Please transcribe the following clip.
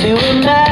to imagine